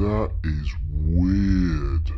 That is weird.